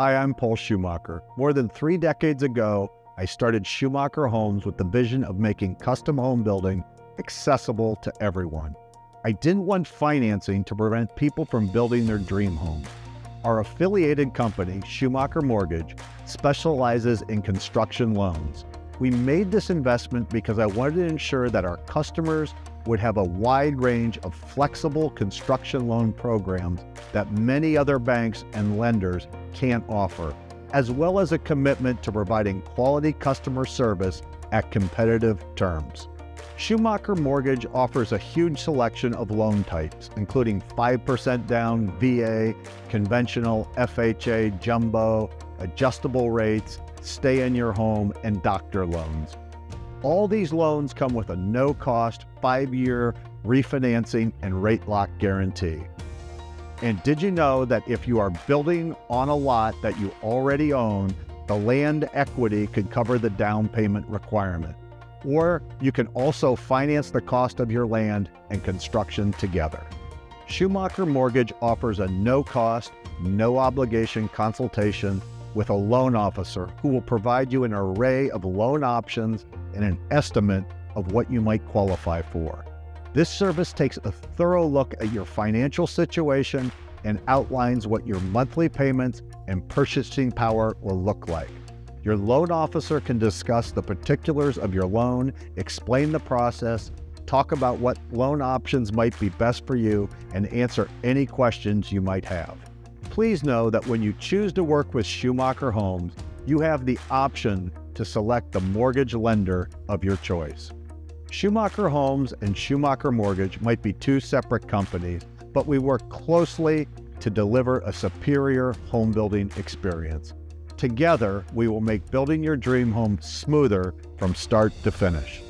Hi, I'm Paul Schumacher. More than three decades ago, I started Schumacher Homes with the vision of making custom home building accessible to everyone. I didn't want financing to prevent people from building their dream home. Our affiliated company, Schumacher Mortgage, specializes in construction loans. We made this investment because I wanted to ensure that our customers would have a wide range of flexible construction loan programs that many other banks and lenders can't offer, as well as a commitment to providing quality customer service at competitive terms. Schumacher Mortgage offers a huge selection of loan types, including 5% down VA, conventional FHA, jumbo, adjustable rates, stay in your home, and doctor loans. All these loans come with a no cost, five year refinancing and rate lock guarantee. And did you know that if you are building on a lot that you already own, the land equity could cover the down payment requirement? Or you can also finance the cost of your land and construction together. Schumacher Mortgage offers a no cost, no obligation consultation with a loan officer who will provide you an array of loan options and an estimate of what you might qualify for. This service takes a thorough look at your financial situation and outlines what your monthly payments and purchasing power will look like. Your loan officer can discuss the particulars of your loan, explain the process, talk about what loan options might be best for you, and answer any questions you might have. Please know that when you choose to work with Schumacher Homes, you have the option to select the mortgage lender of your choice. Schumacher Homes and Schumacher Mortgage might be two separate companies, but we work closely to deliver a superior home building experience. Together, we will make building your dream home smoother from start to finish.